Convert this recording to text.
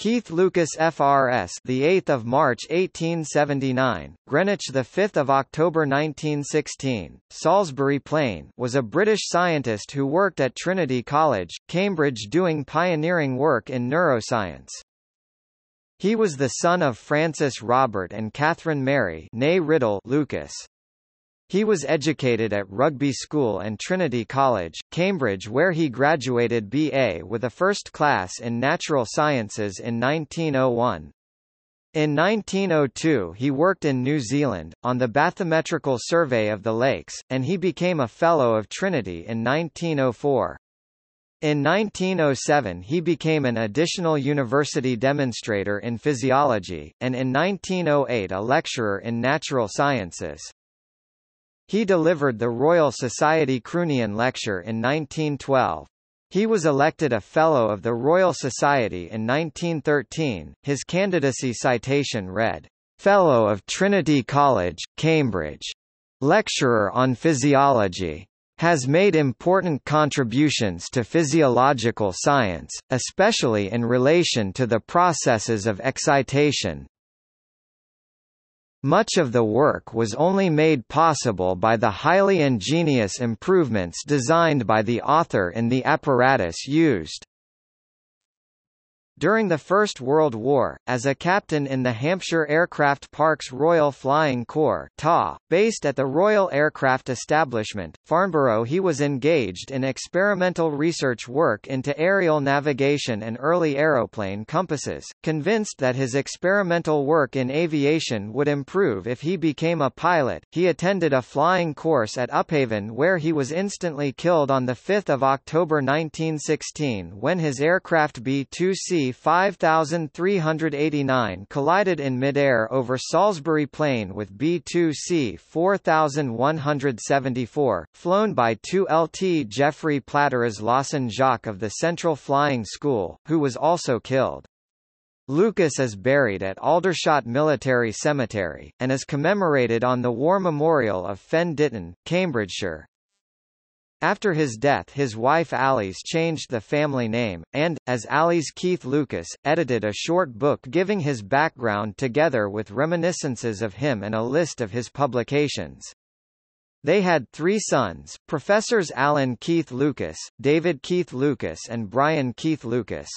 Keith Lucas FRS, the 8th of March 1879, Greenwich the 5th of October 1916, Salisbury Plain, was a British scientist who worked at Trinity College, Cambridge doing pioneering work in neuroscience. He was the son of Francis Robert and Katharine Mary Riddle Lucas. He was educated at Rugby School and Trinity College, Cambridge where he graduated BA with a first class in natural sciences in 1901. In 1902 he worked in New Zealand, on the bathymetrical survey of the lakes, and he became a Fellow of Trinity in 1904. In 1907 he became an additional university demonstrator in physiology, and in 1908 a lecturer in natural sciences. He delivered the Royal Society Croonian Lecture in 1912. He was elected a Fellow of the Royal Society in 1913. His candidacy citation read, Fellow of Trinity College, Cambridge. Lecturer on Physiology. Has made important contributions to physiological science, especially in relation to the processes of excitation, much of the work was only made possible by the highly ingenious improvements designed by the author in the apparatus used. During the First World War, as a captain in the Hampshire Aircraft Park's Royal Flying Corps TA, based at the Royal Aircraft Establishment, Farnborough. He was engaged in experimental research work into aerial navigation and early aeroplane compasses, convinced that his experimental work in aviation would improve if he became a pilot, he attended a flying course at Upavon where he was instantly killed on 5 October 1916 when his aircraft B-2C 5389 collided in midair over Salisbury Plain with B-2C 4174, flown by 2LT Geoffrey Platteras Lawson Jacques of the Central Flying School, who was also killed. Lucas is buried at Aldershot Military Cemetery, and is commemorated on the War Memorial of Fen Ditton, Cambridgeshire. After his death his wife Alice changed the family name, and, as Alice Keith Lucas, edited a short book giving his background together with reminiscences of him and a list of his publications. They had three sons, Professors Alan Keith Lucas, David Keith Lucas and Brian Keith Lucas.